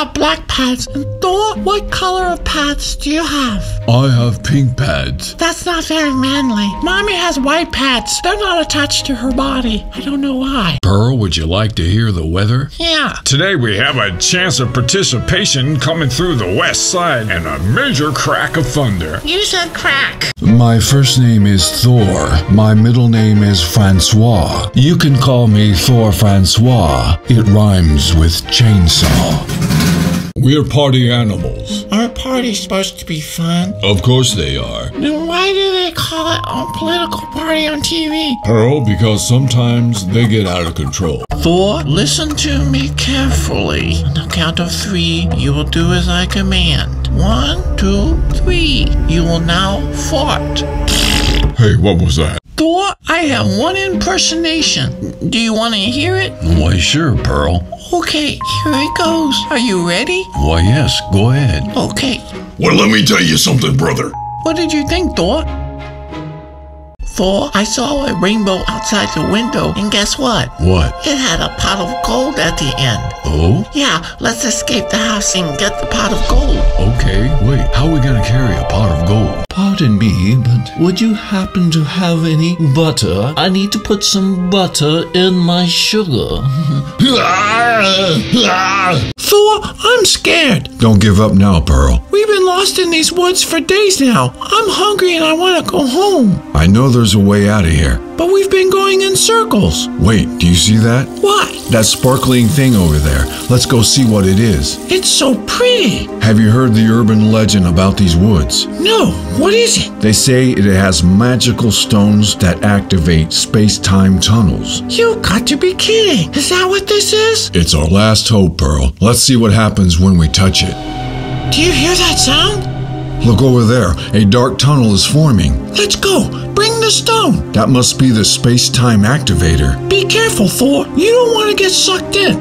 have black pads. And Thor, what color of pads do you have? I have pink pads. That's not very manly. Mommy has white pads. They're not attached to her body. I don't know why. Pearl, would you like to hear the weather? Yeah. Today we have a chance of participation coming through the west side and a major crack of thunder. You said crack. My first name is Thor. My middle name is Francois. You can call me Thor Francois. It rhymes with chainsaw. We're party animals. Our party's supposed to be fun. Of course they are. Then why do they call it a political party on TV? Pearl, because sometimes they get out of control. Thor, listen to me carefully. On the count of three, you will do as I command. One, two, three. You will now fart. Hey, what was that? Thor, I have one impersonation. Do you want to hear it? Why, sure, Pearl. Okay, here it goes. Are you ready? Why, yes, go ahead. Okay. Well, let me tell you something, brother. What did you think, Thor? Thor, I saw a rainbow outside the window, and guess what? What? It had a pot of gold at the end. Oh? Yeah, let's escape the house and get the pot of gold. Okay, wait, how are we gonna carry a pot of gold? Pardon me, but would you happen to have any butter? I need to put some butter in my sugar. Thor, I'm scared. Don't give up now, Pearl. We've been lost in these woods for days now. I'm hungry and I want to go home. I know there's a way out of here. But we've been going in circles. Wait, do you see that? What? That sparkling thing over there. Let's go see what it is. It's so pretty. Have you heard the urban legend about these woods? No, what is it? They say it has magical stones that activate space time tunnels. You got to be kidding. Is that what this is? It's our last hope, Pearl. Let's see what happens when we touch it. Do you hear that sound? Look over there. A dark tunnel is forming. Let's go. Bring the stone. That must be the space time activator. Be careful, Thor. You don't want to get sucked in.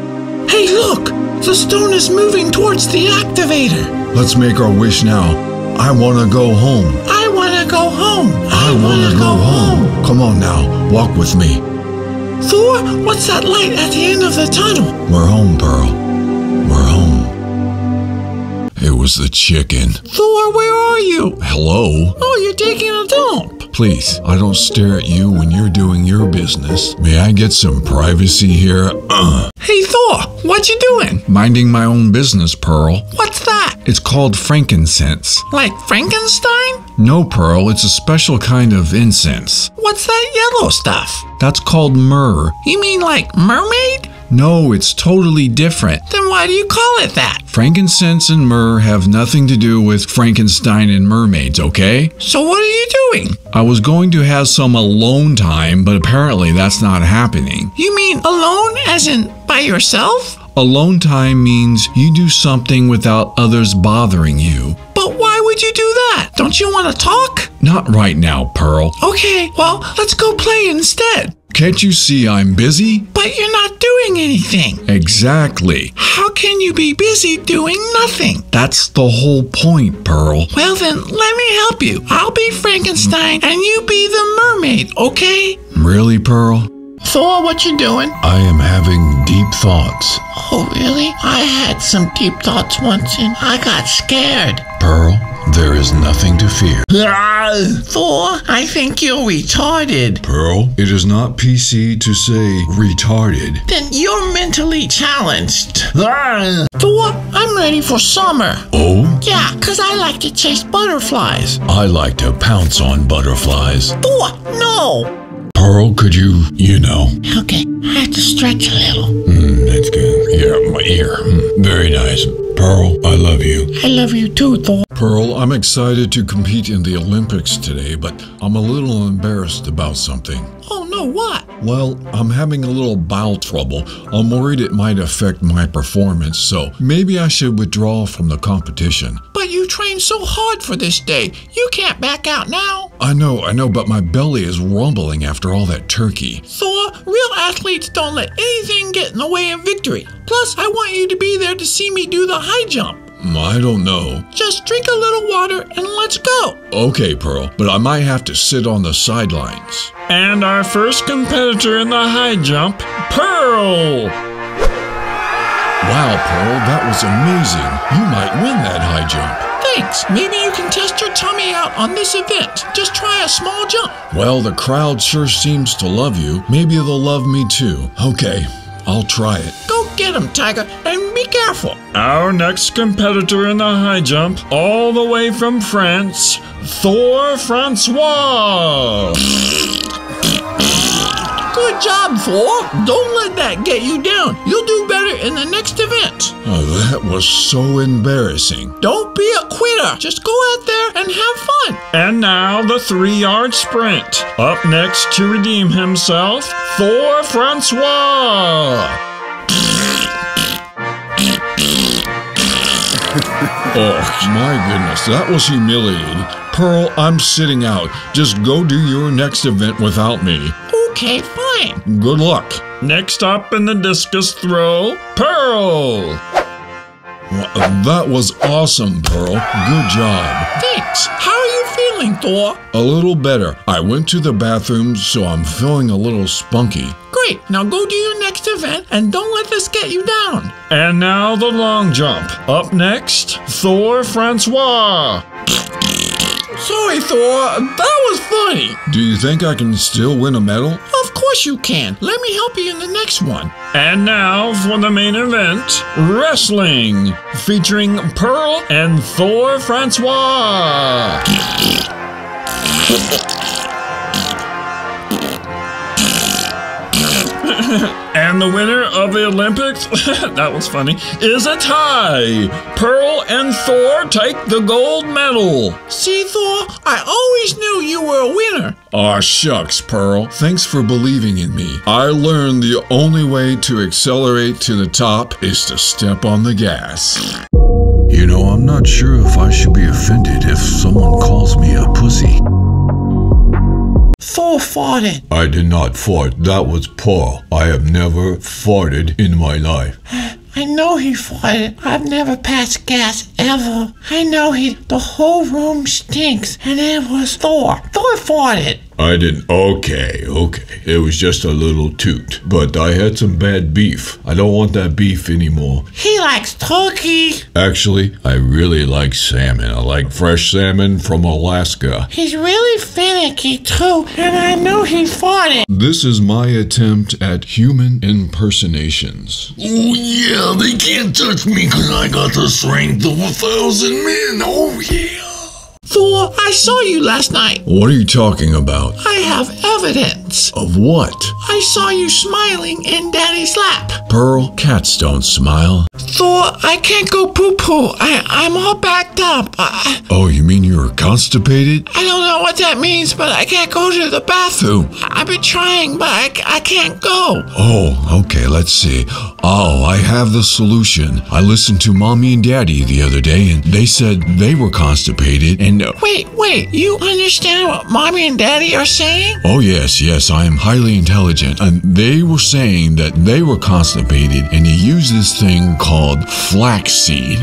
Hey, look. The stone is moving towards the activator. Let's make our wish now. I want to go home. I want to go home. I want to go home. Come on now. Walk with me. Thor, what's that light at the end of the tunnel? We're home, Pearl. We're home. It was the chicken. Thor, where are you? Hello? Oh, you're taking a dump. Please, I don't stare at you when you're doing your business. May I get some privacy here? Uh. Hey, Thor, what you doing? Minding my own business, Pearl. What's that? It's called frankincense. Like Frankenstein? No, Pearl, it's a special kind of incense. What's that yellow stuff? That's called myrrh. You mean like mermaid? No, it's totally different. Then why do you call it that? Frankincense and myrrh have nothing to do with Frankenstein and mermaids, okay? So what are you doing? I was going to have some alone time, but apparently that's not happening. You mean alone as in by yourself? Alone time means you do something without others bothering you. But why would you do that? Don't you want to talk? Not right now, Pearl. Okay, well, let's go play instead. Can't you see I'm busy? But you're not doing anything. Exactly. How can you be busy doing nothing? That's the whole point, Pearl. Well, then, let me help you. I'll be Frankenstein and you be the mermaid, okay? Really, Pearl? Thor, what you doing? I am having deep thoughts. Oh, really? I had some deep thoughts once and I got scared. Pearl, is nothing to fear. Thor, I think you're retarded. Pearl, it is not PC to say retarded. Then you're mentally challenged. Thor, I'm ready for summer. Oh? Yeah, 'cause I like to chase butterflies. I like to pounce on butterflies. Thor, no. Pearl, could you, you know? Okay, I have to stretch a little. Mm, that's good. Yeah, my ear. Mm, very nice. Pearl, I love you. I love you too, Thor. Pearl, I'm excited to compete in the Olympics today, but I'm a little embarrassed about something. Oh no, what? Well, I'm having a little bowel trouble. I'm worried it might affect my performance, so maybe I should withdraw from the competition. But you trained so hard for this day. You can't back out now. I know, I know, but my belly is rumbling after all that turkey. Thor, real athletes don't let anything get in the way of victory. Plus, I want you to be there to see me do the high jump. I don't know. Just drink a little water and let's go. Okay, Pearl, but I might have to sit on the sidelines. And our first competitor in the high jump, Pearl. Wow, Pearl, that was amazing. You might win that high jump. Thanks. Maybe you can test your tummy out on this event. Just try a small jump. Well, the crowd sure seems to love you. Maybe they'll love me too. Okay, I'll try it. Get him, Tiger, and be careful. Our next competitor in the high jump, all the way from France, Thor Francois. Good job, Thor. Don't let that get you down. You'll do better in the next event. Oh, that was so embarrassing. Don't be a quitter. Just go out there and have fun. And now the three yard sprint. Up next to redeem himself, Thor Francois. Oh, my goodness, that was humiliating. Pearl, I'm sitting out. Just go do your next event without me. Okay, fine. Good luck. Next up in the discus throw, Pearl. Well, that was awesome, Pearl. Good job. Thanks. How are you feeling, Thor? A little better. I went to the bathroom, so I'm feeling a little spunky. Great. Now go do your next event and don't let this get you down. And now the long jump. Up next, Thor Francois. Sorry, Thor. That was funny. Do you think I can still win a medal? Of course you can. Let me help you in the next one. And now for the main event, wrestling, featuring Pearl and Thor Francois. and the winner of the Olympics, that was funny, is a tie. Pearl and Thor take the gold medal. See, Thor, I always knew you were a winner. Aw, shucks, Pearl. Thanks for believing in me. I learned the only way to accelerate to the top is to step on the gas. You know, I'm not sure if I should be offended if someone calls me a pussy. Thor farted. I did not fart. That was Paul. I have never farted in my life. I know he farted. I've never passed gas ever. I know he. The whole room stinks, and it was Thor. Thor farted. I didn't. Okay, okay. It was just a little toot. But I had some bad beef. I don't want that beef anymore. He likes turkey. Actually, I really like salmon. I like fresh salmon from Alaska. He's really finicky too, and I know he farted. This is my attempt at human impersonations. Oh yeah, they can't touch me because I got the strength of a thousand men. Oh yeah. Thor, I saw you last night. What are you talking about? I have evidence. Of what? I saw you smiling in Daddy's lap. Pearl, cats don't smile. Thor, I can't go poo poo. I, I'm all backed up. I, Oh, you mean you're constipated? I don't know what that means, but I can't go to the bathroom. I've been trying, but I, I can't go. Oh, okay, let's see. Oh, I have the solution. I listened to Mommy and Daddy the other day, and they said they were constipated, and. Wait, wait, you understand what Mommy and Daddy are saying? Oh, yes, yes, I am highly intelligent. And they were saying that they were constipated and they use this thing called flaxseed.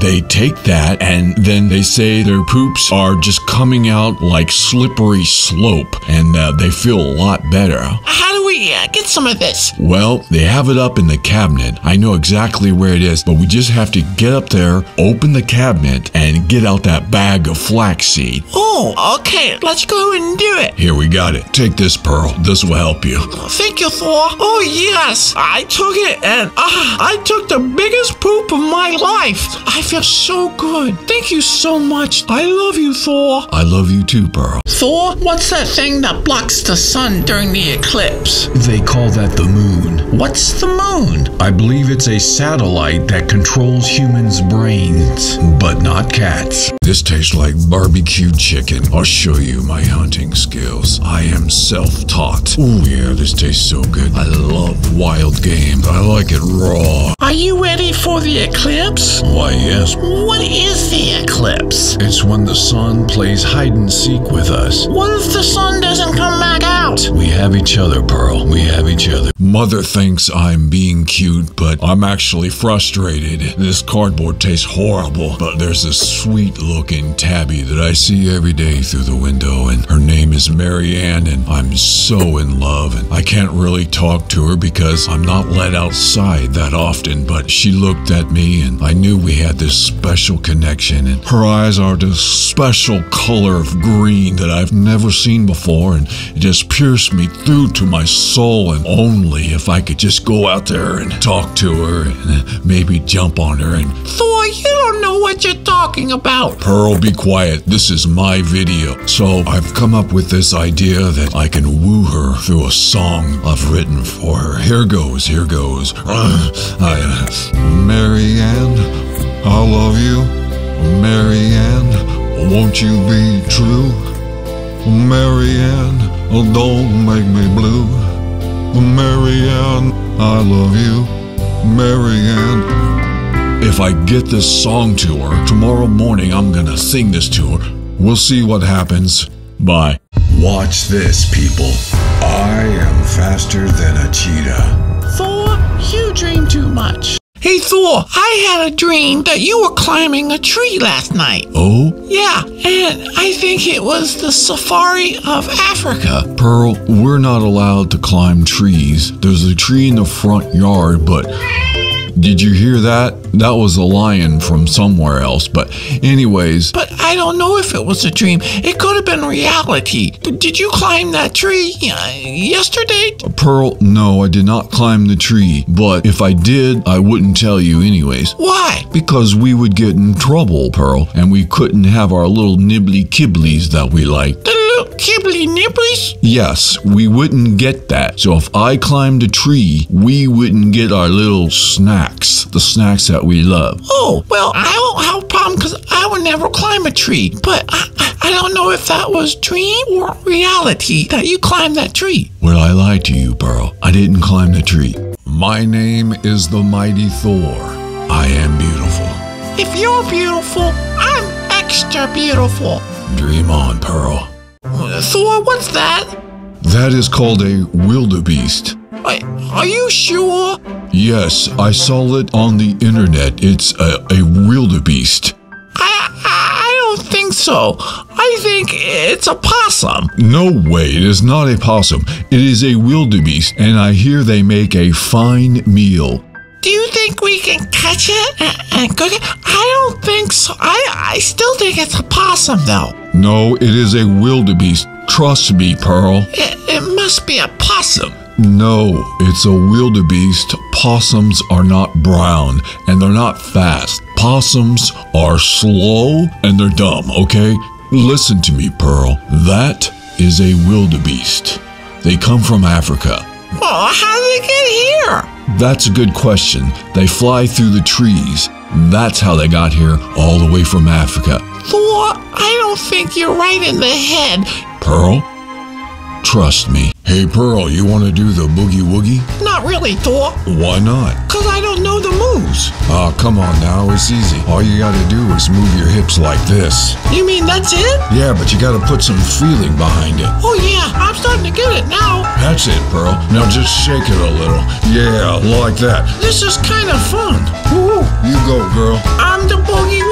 They take that and then they say their poops are just coming out like slippery slope and uh, they feel a lot better. How do we uh, get some of this? Well, they have it up in the cabinet. I know exactly where it is, but we just have to get up there, open the cabinet, and get out that bag of flaxseed. Oh, okay, let's go and do it. Here, we got it. Take this, Pearl. This will help you. Thank you, Thor. Oh, yes, I took it and ah, I took the biggest poop of my life. I feel so good. Thank you so much. I love you, Thor. I love you too, Pearl. Thor, what's that thing that blocks the sun during the eclipse? They call that the moon. What's the moon? I believe it's a satellite that controls humans' brains, but not cats. This tastes like barbecued chicken. I'll show you my hunting skills. I am self taught. Oh, yeah, this tastes so good. I love wild game. I like it raw. Are you ready for the eclipse? Why, yes. What is the eclipse? It's when the sun plays hide and seek with us. What if the sun doesn't come back out? About? We have each other, Pearl. We have each other. Mother thinks I'm being cute, but I'm actually frustrated. This cardboard tastes horrible, but there's a sweet looking tabby that I see every day through the window, and her name is Marianne, and I'm so in love, and I can't really talk to her because I'm not let outside that often, but she looked at me, and I knew we had this special connection, and her eyes are this special color of green that I've never seen before, and it just pierced me through to my soul, and only if I could just go out there and talk to her and maybe jump on her and Thor, you don't know what you're talking about. Pearl, be quiet. This is my video. So I've come up with this idea that I can woo her through a song I've written for her. Here goes, here goes. I, Marianne, I love you. Marianne, won't you be true? Marianne, oh don't make me blue. Marianne, I love you. Marianne. If I get this song to her, tomorrow morning I'm gonna sing this to her. We'll see what happens. Bye. Watch this, people. I am faster than a cheetah. Thor, you dream too much. Hey, Thor, I had a dream that you were climbing a tree last night. Oh? Yeah, and I think it was the safari of Africa. Pearl, we're not allowed to climb trees. There's a tree in the front yard, but. Did you hear that? That was a lion from somewhere else. But, anyways, But I don't know if it was a dream. It could have been reality. Did you climb that tree uh, yesterday? Pearl, no, I did not climb the tree. But if I did, I wouldn't tell you, anyways. Why? Because we would get in trouble, Pearl, and we couldn't have our little nibbly kibblies that we like. Little kibbly? Yes, we wouldn't get that. So if I climbed a tree, we wouldn't get our little snacks, the snacks that we love. Oh, well, I won't have a problem because I would never climb a tree. But I, I- I don't know if that was dream or reality that you climbed that tree. Well, I lied to you, Pearl. I didn't climb the tree. My name is the Mighty Thor. I am beautiful. If you're beautiful, I'm extra beautiful. Dream on, Pearl. Thor, what's that? That is called a wildebeest. Wait, are you sure? Yes, I saw it on the internet. It's a, a wildebeest. I, I I don't think so. I think it's a possum. No way, it is not a possum. It is a wildebeest, and I hear they make a fine meal. Do you think we can catch it and, and cook it? I don't think so. I I still think it's a possum though. No, it is a wildebeest. Trust me, Pearl. It, it must be a possum. No, it's a wildebeest. Possums are not brown and they're not fast. Possums are slow and they're dumb, okay? Listen to me, Pearl. That is a wildebeest. They come from Africa. Well, how did they get here? That's a good question. They fly through the trees. That's how they got here, all the way from Africa. Thor, I don't think you're right in the head. Pearl? Trust me. Hey, Pearl, you want to do the boogie woogie? Not really, Thor, Why not? because I don't know the moves. Oh, come on now, it's easy. All you gotta do is move your hips like this. You mean that's it? Yeah, but you gotta put some feeling behind it. Oh, yeah, I'm starting to get it now. That's it, Pearl. Now just shake it a little. Yeah, like that. This is kind of fun. Woo, you go, girl. I'm the boogie